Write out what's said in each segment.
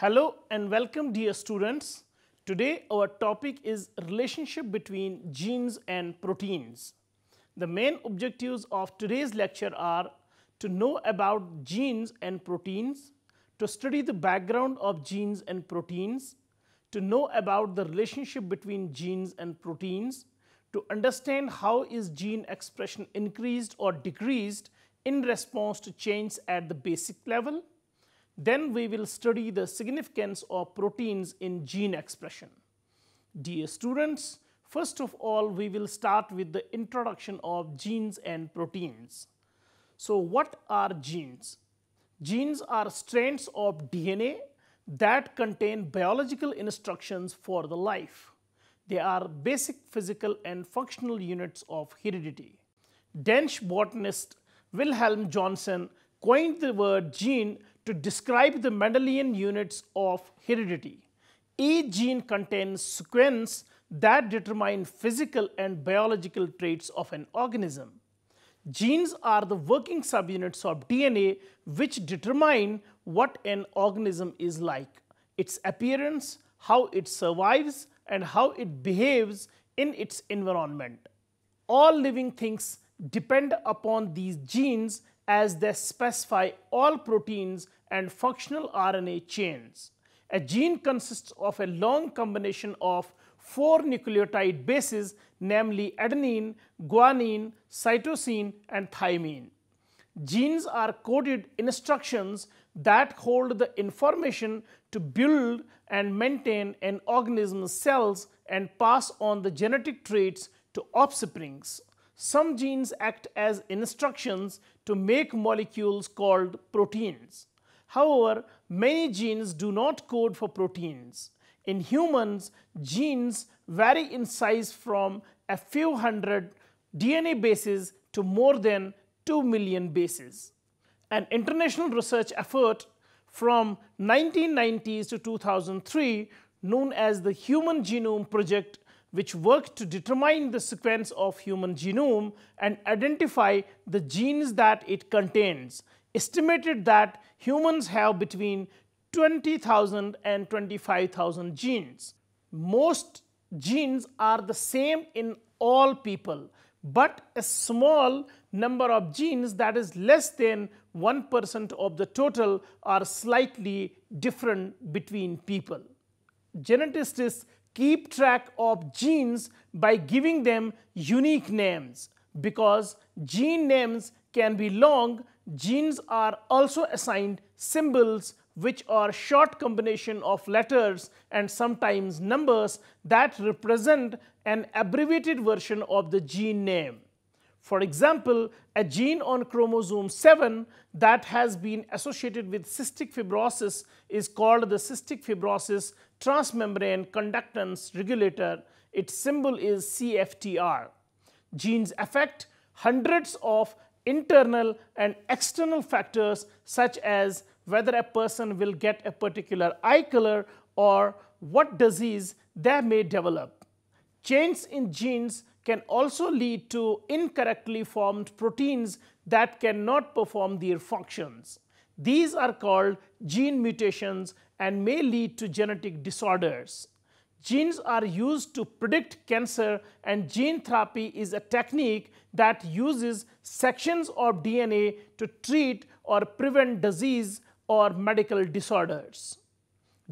Hello and welcome dear students. Today our topic is relationship between genes and proteins. The main objectives of today's lecture are to know about genes and proteins, to study the background of genes and proteins, to know about the relationship between genes and proteins, to understand how is gene expression increased or decreased in response to change at the basic level. Then we will study the significance of proteins in gene expression. Dear students, first of all we will start with the introduction of genes and proteins. So what are genes? Genes are strands of DNA that contain biological instructions for the life. They are basic physical and functional units of heredity. Danish botanist Wilhelm Johannsen coined the word gene to describe the Mendelian units of heredity. Each gene contains sequence that determine physical and biological traits of an organism. Genes are the working subunits of DNA which determine what an organism is like, its appearance, how it survives, and how it behaves in its environment. All living things depend upon these genes as they specify all proteins and functional RNA chains. A gene consists of a long combination of four nucleotide bases namely adenine, guanine, cytosine and thymine. Genes are coded instructions that hold the information to build and maintain an organism's cells and pass on the genetic traits to offsprings. Some genes act as instructions to make molecules called proteins. However, many genes do not code for proteins. In humans, genes vary in size from a few hundred DNA bases to more than 2 million bases. An international research effort from 1990s to 2003 known as the Human Genome Project which worked to determine the sequence of human genome and identify the genes that it contains, estimated that humans have between 20,000 and 25,000 genes. Most genes are the same in all people, but a small number of genes that is less than 1% of the total are slightly different between people. Geneticists keep track of genes by giving them unique names. Because gene names can be long, genes are also assigned symbols which are short combination of letters and sometimes numbers that represent an abbreviated version of the gene name. For example, a gene on chromosome 7 that has been associated with cystic fibrosis is called the cystic fibrosis transmembrane conductance regulator. Its symbol is CFTR. Genes affect hundreds of internal and external factors such as whether a person will get a particular eye color or what disease they may develop. Changes in genes can also lead to incorrectly formed proteins that cannot perform their functions. These are called gene mutations and may lead to genetic disorders. Genes are used to predict cancer and gene therapy is a technique that uses sections of DNA to treat or prevent disease or medical disorders.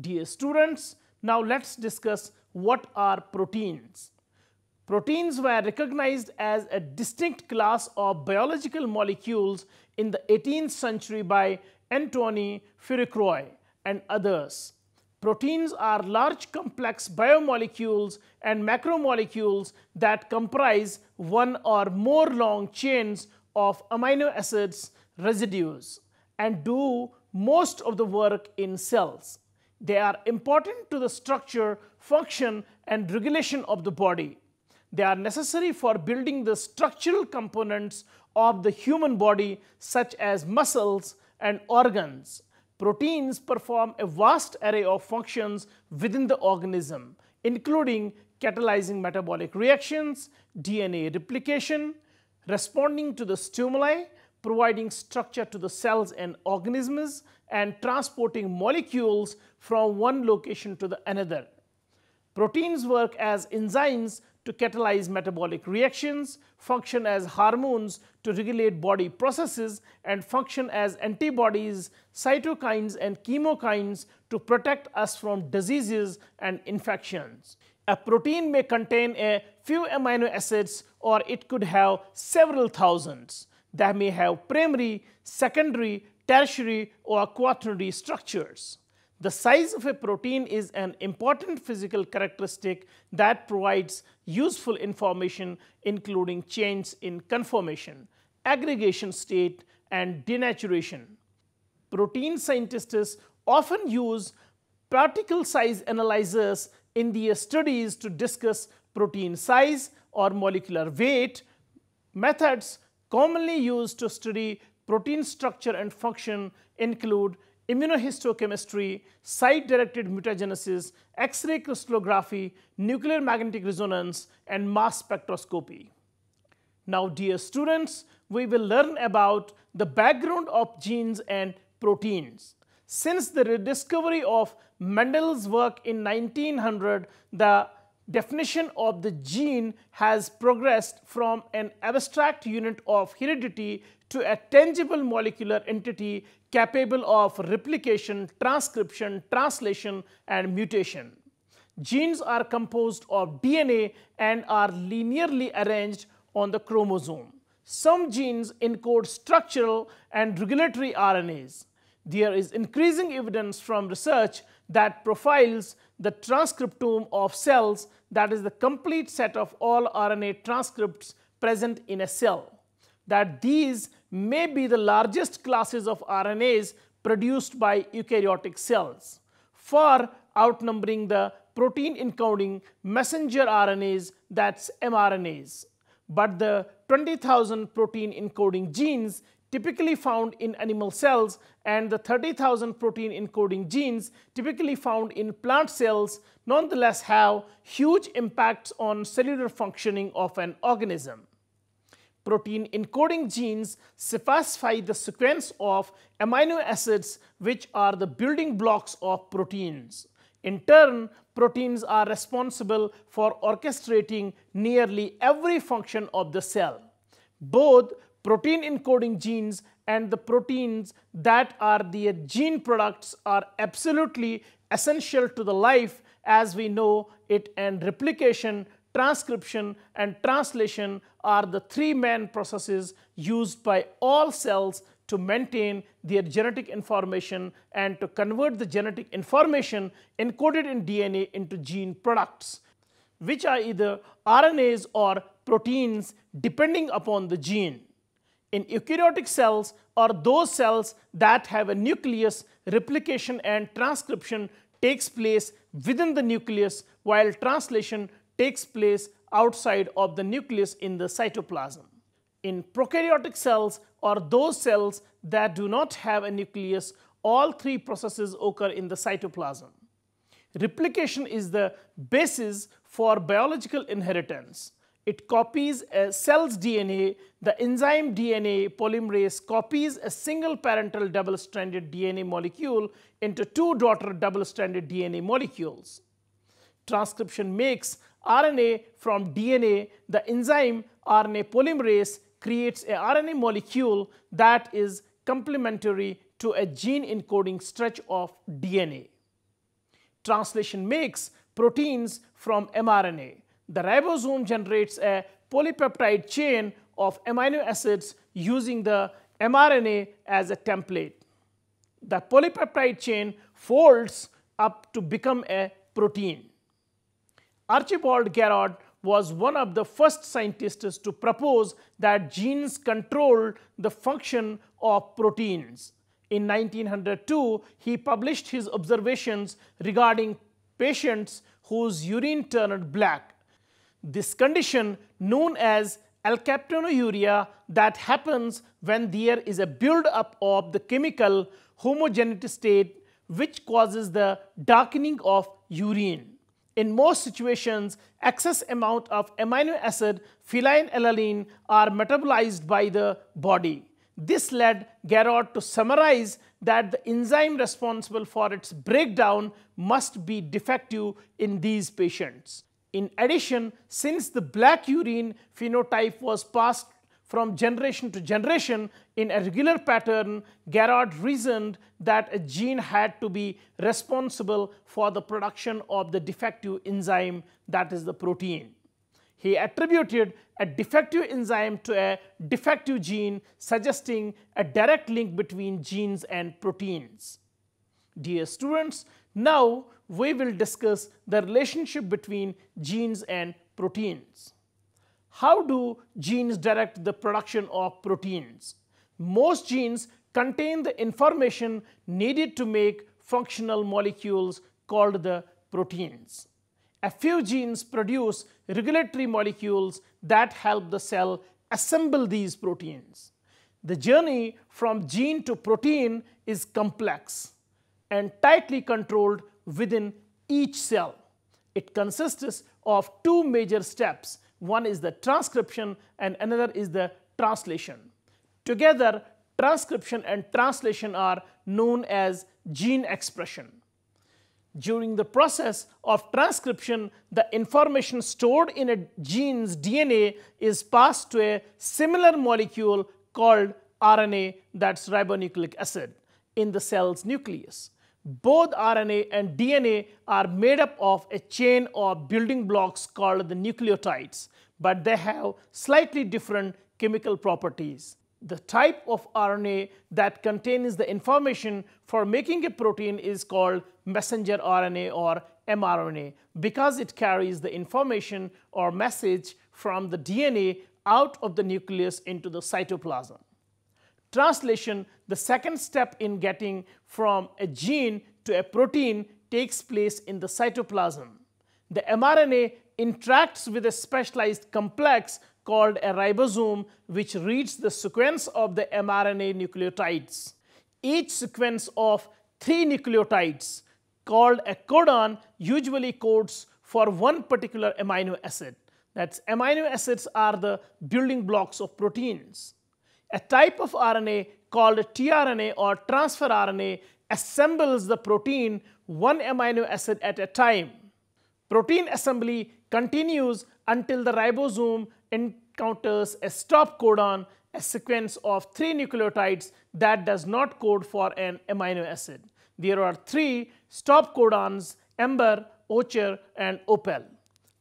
Dear students, now let's discuss what are proteins. Proteins were recognized as a distinct class of biological molecules in the 18th century by Antoni Fourcroy and others. Proteins are large complex biomolecules and macromolecules that comprise one or more long chains of amino acids residues and do most of the work in cells. They are important to the structure, function and regulation of the body. They are necessary for building the structural components of the human body such as muscles and organs. Proteins perform a vast array of functions within the organism including catalyzing metabolic reactions, DNA replication, responding to the stimuli, providing structure to the cells and organisms and transporting molecules from one location to the another. Proteins work as enzymes to catalyze metabolic reactions, function as hormones to regulate body processes, and function as antibodies, cytokines, and chemokines to protect us from diseases and infections. A protein may contain a few amino acids or it could have several thousands that may have primary, secondary, tertiary, or quaternary structures. The size of a protein is an important physical characteristic that provides useful information including change in conformation, aggregation state, and denaturation. Protein scientists often use particle size analyzers in their studies to discuss protein size or molecular weight. Methods commonly used to study protein structure and function include immunohistochemistry, site-directed mutagenesis, X-ray crystallography, nuclear magnetic resonance, and mass spectroscopy. Now, dear students, we will learn about the background of genes and proteins. Since the rediscovery of Mendel's work in 1900, the definition of the gene has progressed from an abstract unit of heredity to a tangible molecular entity capable of replication, transcription, translation and mutation. Genes are composed of DNA and are linearly arranged on the chromosome. Some genes encode structural and regulatory RNAs. There is increasing evidence from research that profiles the transcriptome of cells that is the complete set of all RNA transcripts present in a cell. That these may be the largest classes of RNAs produced by eukaryotic cells, far outnumbering the protein encoding messenger RNAs that's mRNAs. But the 20,000 protein encoding genes typically found in animal cells and the 30,000 protein encoding genes typically found in plant cells nonetheless have huge impacts on cellular functioning of an organism protein encoding genes specify the sequence of amino acids which are the building blocks of proteins. In turn, proteins are responsible for orchestrating nearly every function of the cell. Both protein encoding genes and the proteins that are the gene products are absolutely essential to the life as we know it and replication transcription and translation are the three main processes used by all cells to maintain their genetic information and to convert the genetic information encoded in DNA into gene products, which are either RNAs or proteins depending upon the gene. In eukaryotic cells or those cells that have a nucleus, replication and transcription takes place within the nucleus while translation takes place outside of the nucleus in the cytoplasm. In prokaryotic cells or those cells that do not have a nucleus, all three processes occur in the cytoplasm. Replication is the basis for biological inheritance. It copies uh, a cell's DNA. The enzyme DNA polymerase copies a single parental double-stranded DNA molecule into two daughter double-stranded DNA molecules. Transcription makes RNA from DNA, the enzyme RNA polymerase creates a RNA molecule that is complementary to a gene encoding stretch of DNA. Translation makes proteins from mRNA. The ribosome generates a polypeptide chain of amino acids using the mRNA as a template. The polypeptide chain folds up to become a protein. Archibald Garrod was one of the first scientists to propose that genes control the function of proteins. In 1902, he published his observations regarding patients whose urine turned black. This condition known as alkaptonuria that happens when there is a build-up of the chemical homogentisate which causes the darkening of urine. In most situations, excess amount of amino acid phenylalanine are metabolized by the body. This led Garrod to summarize that the enzyme responsible for its breakdown must be defective in these patients. In addition, since the black urine phenotype was passed from generation to generation in a regular pattern, Garrod reasoned that a gene had to be responsible for the production of the defective enzyme that is the protein. He attributed a defective enzyme to a defective gene suggesting a direct link between genes and proteins. Dear students, now we will discuss the relationship between genes and proteins. How do genes direct the production of proteins? Most genes contain the information needed to make functional molecules called the proteins. A few genes produce regulatory molecules that help the cell assemble these proteins. The journey from gene to protein is complex and tightly controlled within each cell. It consists of two major steps. One is the transcription and another is the translation. Together, transcription and translation are known as gene expression. During the process of transcription, the information stored in a gene's DNA is passed to a similar molecule called RNA, that's ribonucleic acid, in the cell's nucleus. Both RNA and DNA are made up of a chain of building blocks called the nucleotides, but they have slightly different chemical properties the type of RNA that contains the information for making a protein is called messenger RNA or mRNA because it carries the information or message from the DNA out of the nucleus into the cytoplasm. Translation, the second step in getting from a gene to a protein takes place in the cytoplasm. The mRNA interacts with a specialized complex called a ribosome which reads the sequence of the mRNA nucleotides. Each sequence of three nucleotides called a codon usually codes for one particular amino acid. That's amino acids are the building blocks of proteins. A type of RNA called tRNA or transfer RNA assembles the protein one amino acid at a time. Protein assembly continues until the ribosome encounters a stop codon, a sequence of three nucleotides that does not code for an amino acid. There are three stop codons, amber, ochre, and opal.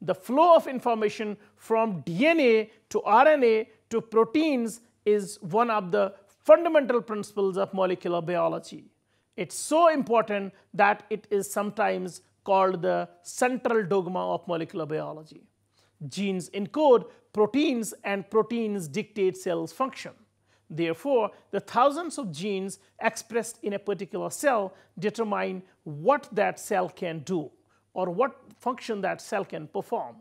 The flow of information from DNA to RNA to proteins is one of the fundamental principles of molecular biology. It's so important that it is sometimes called the central dogma of molecular biology. Genes encode proteins and proteins dictate cell's function. Therefore, the thousands of genes expressed in a particular cell determine what that cell can do or what function that cell can perform.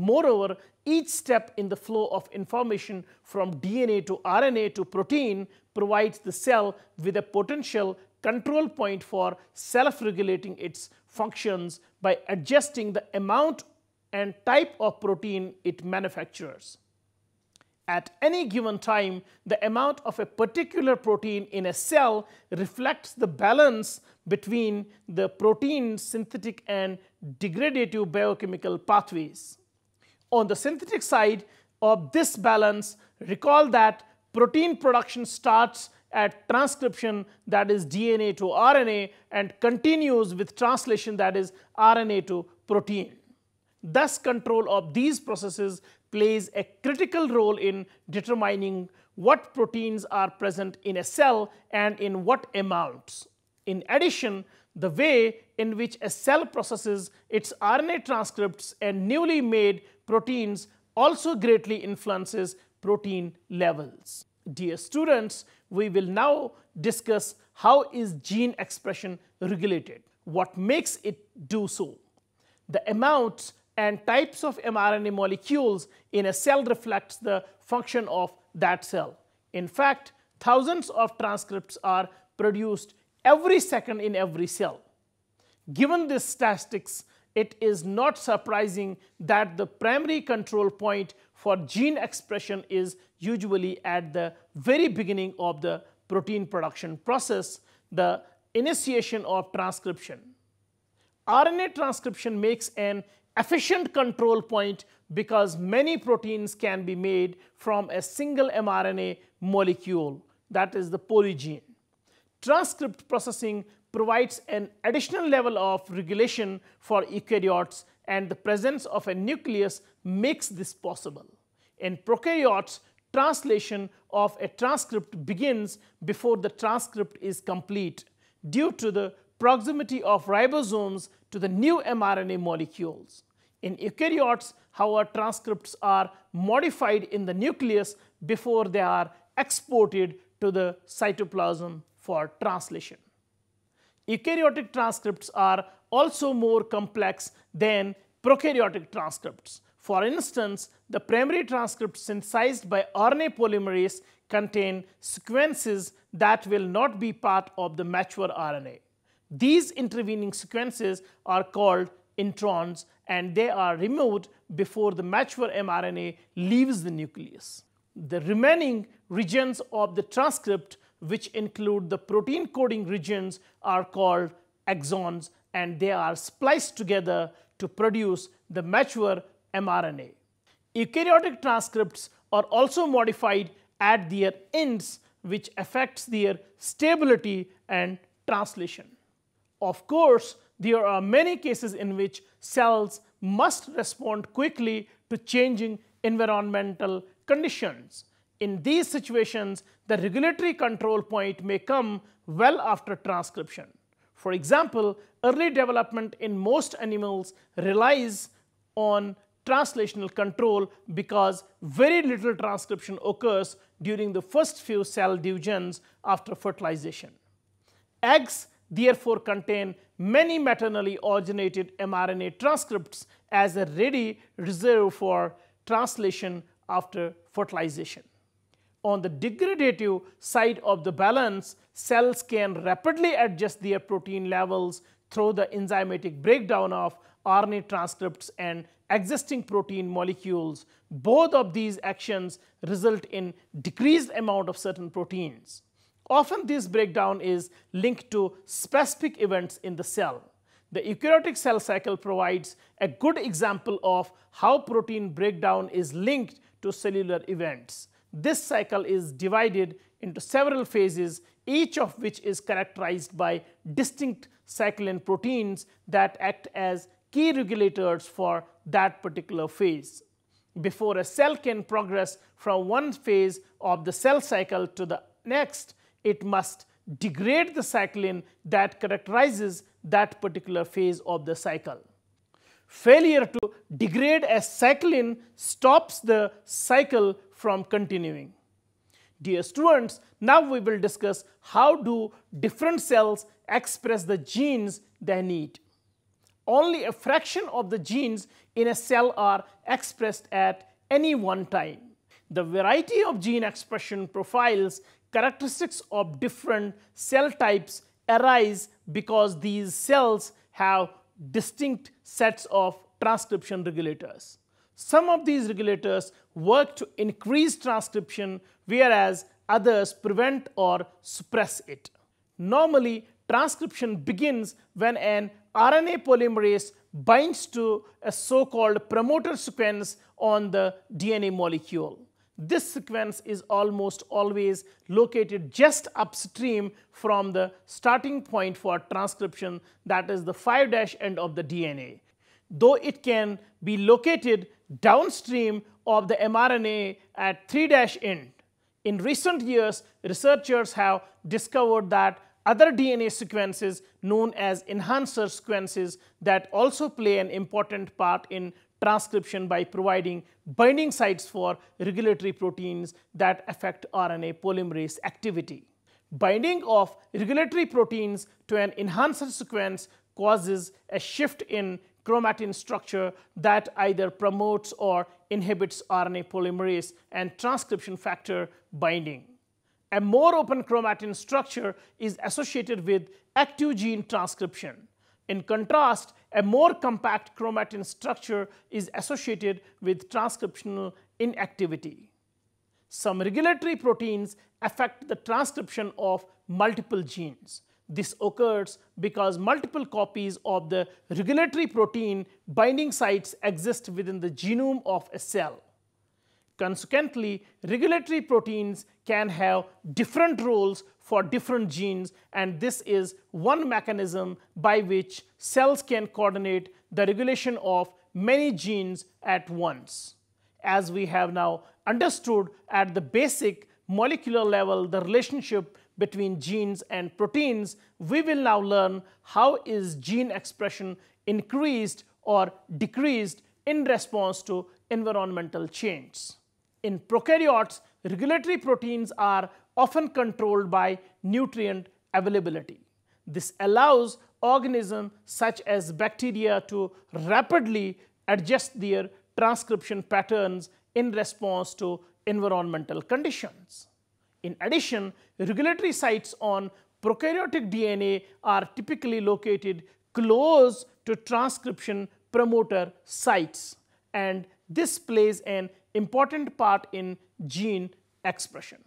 Moreover, each step in the flow of information from DNA to RNA to protein provides the cell with a potential control point for self-regulating its functions by adjusting the amount and type of protein it manufactures. At any given time, the amount of a particular protein in a cell reflects the balance between the protein synthetic and degradative biochemical pathways. On the synthetic side of this balance, recall that protein production starts at transcription that is DNA to RNA and continues with translation that is RNA to protein. Thus, control of these processes plays a critical role in determining what proteins are present in a cell and in what amounts. In addition, the way in which a cell processes its RNA transcripts and newly made proteins also greatly influences protein levels. Dear students, we will now discuss how is gene expression regulated, what makes it do so, the amounts and types of mRNA molecules in a cell reflects the function of that cell. In fact, thousands of transcripts are produced every second in every cell. Given these statistics, it is not surprising that the primary control point for gene expression is usually at the very beginning of the protein production process, the initiation of transcription. RNA transcription makes an efficient control point because many proteins can be made from a single mRNA molecule, that is the polygene. Transcript processing provides an additional level of regulation for eukaryotes and the presence of a nucleus makes this possible. In prokaryotes, translation of a transcript begins before the transcript is complete due to the proximity of ribosomes to the new mRNA molecules. In eukaryotes, however, transcripts are modified in the nucleus before they are exported to the cytoplasm for translation. Eukaryotic transcripts are also more complex than prokaryotic transcripts. For instance, the primary transcripts synthesized by RNA polymerase contain sequences that will not be part of the mature RNA. These intervening sequences are called introns and they are removed before the mature mRNA leaves the nucleus. The remaining regions of the transcript which include the protein coding regions are called exons and they are spliced together to produce the mature mRNA. Eukaryotic transcripts are also modified at their ends which affects their stability and translation. Of course, there are many cases in which cells must respond quickly to changing environmental conditions. In these situations, the regulatory control point may come well after transcription. For example, early development in most animals relies on translational control because very little transcription occurs during the first few cell divisions after fertilization. Eggs therefore contain many maternally originated mRNA transcripts as a ready reserve for translation after fertilization. On the degradative side of the balance, cells can rapidly adjust their protein levels through the enzymatic breakdown of RNA transcripts and existing protein molecules. Both of these actions result in decreased amount of certain proteins. Often this breakdown is linked to specific events in the cell. The eukaryotic cell cycle provides a good example of how protein breakdown is linked to cellular events. This cycle is divided into several phases, each of which is characterized by distinct cyclin proteins that act as key regulators for that particular phase. Before a cell can progress from one phase of the cell cycle to the next, it must degrade the cyclin that characterizes that particular phase of the cycle. Failure to degrade a cyclin stops the cycle from continuing. Dear students, now we will discuss how do different cells express the genes they need. Only a fraction of the genes in a cell are expressed at any one time. The variety of gene expression profiles characteristics of different cell types arise because these cells have distinct sets of transcription regulators. Some of these regulators work to increase transcription whereas others prevent or suppress it. Normally, transcription begins when an RNA polymerase binds to a so-called promoter sequence on the DNA molecule. This sequence is almost always located just upstream from the starting point for transcription that is the 5' end of the DNA. Though it can be located downstream of the mRNA at 3' end. In recent years, researchers have discovered that other DNA sequences known as enhancer sequences that also play an important part in transcription by providing binding sites for regulatory proteins that affect RNA polymerase activity. Binding of regulatory proteins to an enhancer sequence causes a shift in chromatin structure that either promotes or inhibits RNA polymerase and transcription factor binding. A more open chromatin structure is associated with active gene transcription. In contrast, a more compact chromatin structure is associated with transcriptional inactivity. Some regulatory proteins affect the transcription of multiple genes. This occurs because multiple copies of the regulatory protein binding sites exist within the genome of a cell. Consequently, regulatory proteins can have different roles for different genes and this is one mechanism by which cells can coordinate the regulation of many genes at once. As we have now understood at the basic molecular level the relationship between genes and proteins, we will now learn how is gene expression increased or decreased in response to environmental change. In prokaryotes, regulatory proteins are often controlled by nutrient availability. This allows organisms such as bacteria to rapidly adjust their transcription patterns in response to environmental conditions. In addition, regulatory sites on prokaryotic DNA are typically located close to transcription promoter sites and this plays an important part in gene expression.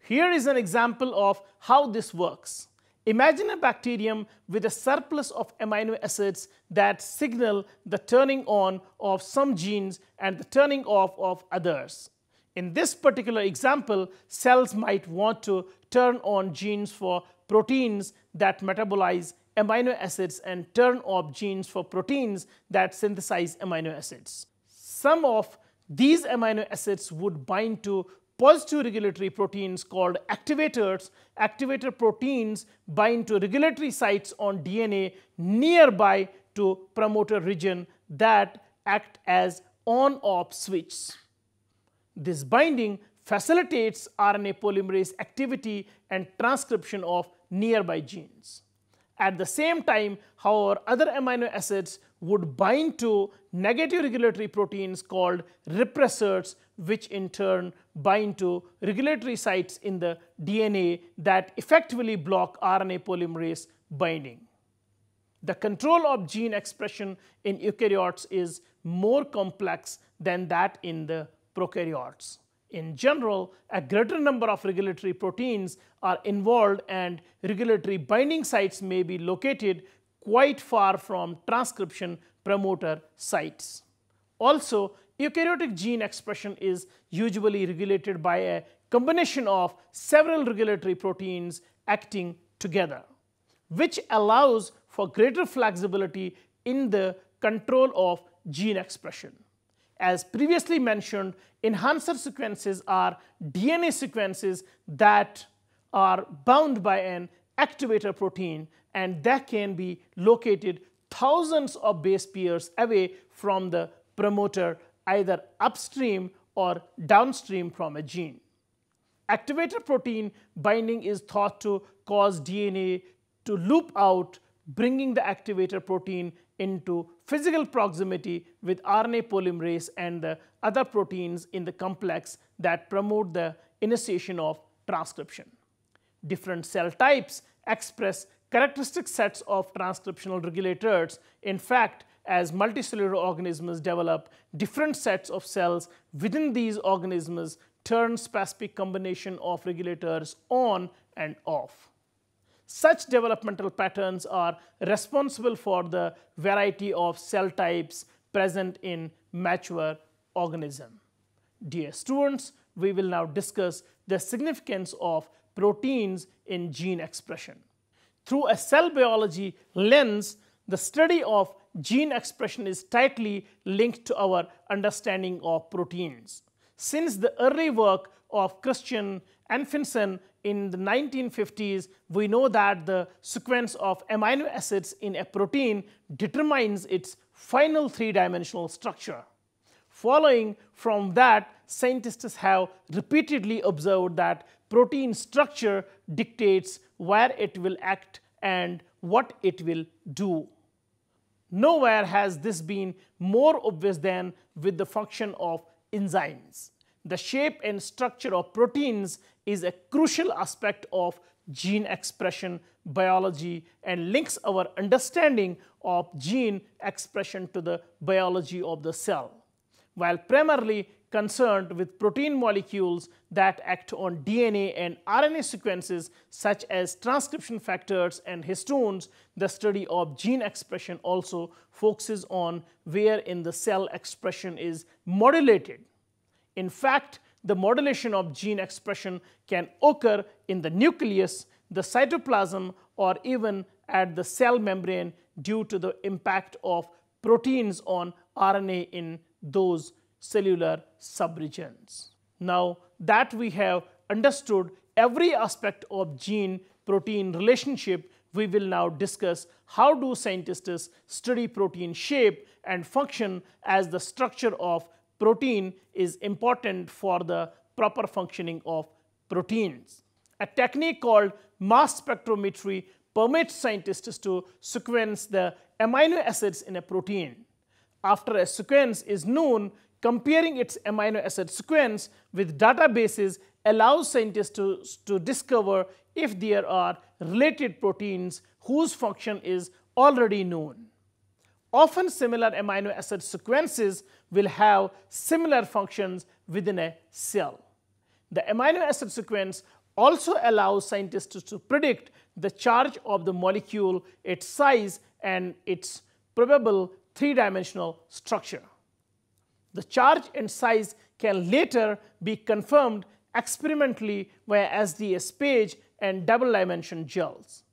Here is an example of how this works. Imagine a bacterium with a surplus of amino acids that signal the turning on of some genes and the turning off of others. In this particular example, cells might want to turn on genes for proteins that metabolize amino acids and turn off genes for proteins that synthesize amino acids. Some of these amino acids would bind to positive regulatory proteins called activators. Activator proteins bind to regulatory sites on DNA nearby to promoter region that act as on-off switches. This binding facilitates RNA polymerase activity and transcription of nearby genes. At the same time, however, other amino acids would bind to negative regulatory proteins called repressors which in turn bind to regulatory sites in the DNA that effectively block RNA polymerase binding. The control of gene expression in eukaryotes is more complex than that in the prokaryotes. In general, a greater number of regulatory proteins are involved and regulatory binding sites may be located quite far from transcription promoter sites. Also, eukaryotic gene expression is usually regulated by a combination of several regulatory proteins acting together, which allows for greater flexibility in the control of gene expression. As previously mentioned, enhancer sequences are DNA sequences that are bound by an activator protein and that can be located thousands of base pairs away from the promoter either upstream or downstream from a gene. Activator protein binding is thought to cause DNA to loop out bringing the activator protein into physical proximity with RNA polymerase and the other proteins in the complex that promote the initiation of transcription. Different cell types express characteristic sets of transcriptional regulators. In fact, as multicellular organisms develop, different sets of cells within these organisms turn specific combination of regulators on and off. Such developmental patterns are responsible for the variety of cell types present in mature organism. Dear students, we will now discuss the significance of proteins in gene expression. Through a cell biology lens, the study of gene expression is tightly linked to our understanding of proteins. Since the early work of Christian Anfinsen in the 1950s, we know that the sequence of amino acids in a protein determines its final three-dimensional structure. Following from that, scientists have repeatedly observed that protein structure dictates where it will act and what it will do. Nowhere has this been more obvious than with the function of enzymes. The shape and structure of proteins is a crucial aspect of gene expression biology and links our understanding of gene expression to the biology of the cell. While primarily concerned with protein molecules that act on DNA and RNA sequences such as transcription factors and histones, the study of gene expression also focuses on where in the cell expression is modulated. In fact, the modulation of gene expression can occur in the nucleus, the cytoplasm, or even at the cell membrane due to the impact of proteins on RNA in those cellular subregions. Now that we have understood every aspect of gene-protein relationship, we will now discuss how do scientists study protein shape and function as the structure of protein is important for the proper functioning of proteins. A technique called mass spectrometry permits scientists to sequence the amino acids in a protein. After a sequence is known, comparing its amino acid sequence with databases allows scientists to, to discover if there are related proteins whose function is already known. Often similar amino acid sequences will have similar functions within a cell. The amino acid sequence also allows scientists to predict the charge of the molecule, its size and its probable three-dimensional structure. The charge and size can later be confirmed experimentally via SDS PAGE and double dimension gels.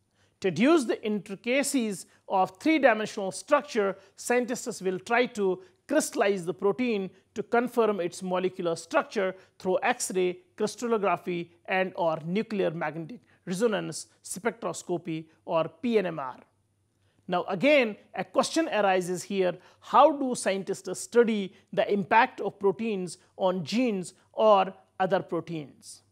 To deduce the intricacies of three-dimensional structure, scientists will try to crystallize the protein to confirm its molecular structure through X-ray crystallography and or nuclear magnetic resonance spectroscopy or PNMR. Now again, a question arises here, how do scientists study the impact of proteins on genes or other proteins?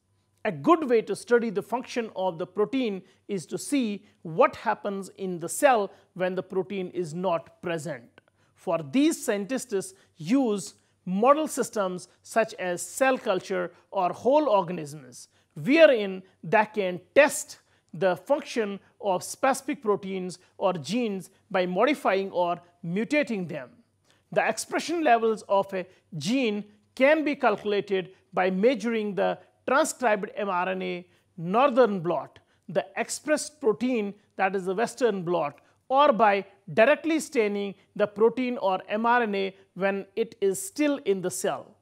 A good way to study the function of the protein is to see what happens in the cell when the protein is not present. For these scientists use model systems such as cell culture or whole organisms, wherein they can test the function of specific proteins or genes by modifying or mutating them. The expression levels of a gene can be calculated by measuring the transcribed mRNA northern blot, the expressed protein that is the western blot, or by directly staining the protein or mRNA when it is still in the cell.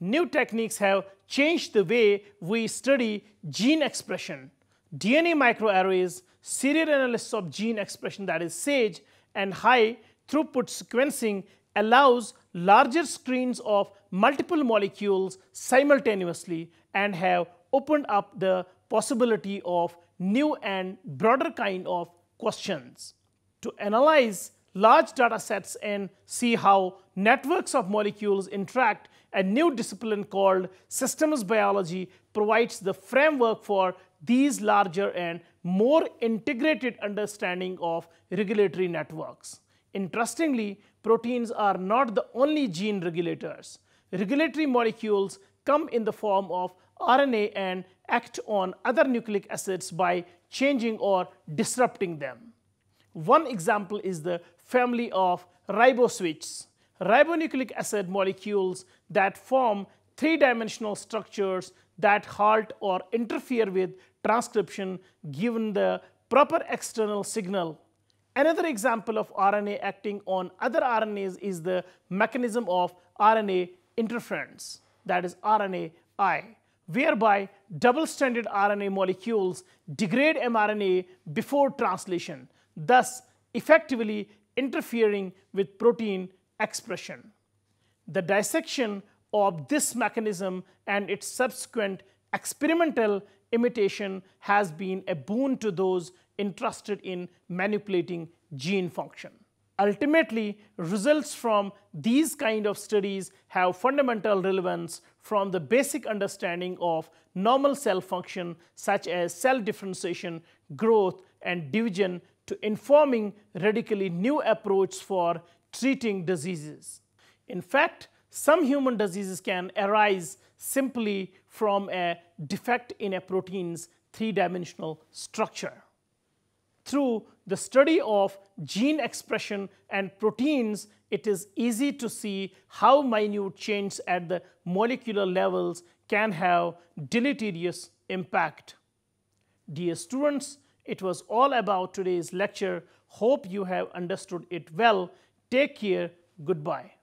New techniques have changed the way we study gene expression. DNA microarrays, serial analysis of gene expression that is SAGE, and high throughput sequencing allows larger screens of multiple molecules simultaneously and have opened up the possibility of new and broader kind of questions to analyze large data sets and see how networks of molecules interact, a new discipline called systems biology provides the framework for these larger and more integrated understanding of regulatory networks. Interestingly, proteins are not the only gene regulators. Regulatory molecules come in the form of RNA and act on other nucleic acids by changing or disrupting them. One example is the family of riboswitches, ribonucleic acid molecules that form three-dimensional structures that halt or interfere with transcription given the proper external signal. Another example of RNA acting on other RNAs is the mechanism of RNA interference, that is RNAi, whereby double-stranded RNA molecules degrade mRNA before translation thus effectively interfering with protein expression. The dissection of this mechanism and its subsequent experimental imitation has been a boon to those interested in manipulating gene function. Ultimately, results from these kind of studies have fundamental relevance from the basic understanding of normal cell function such as cell differentiation, growth, and division to informing radically new approach for treating diseases. In fact, some human diseases can arise simply from a defect in a protein's three-dimensional structure. Through the study of gene expression and proteins, it is easy to see how minute changes at the molecular levels can have deleterious impact. Dear students, it was all about today's lecture. Hope you have understood it well. Take care. Goodbye.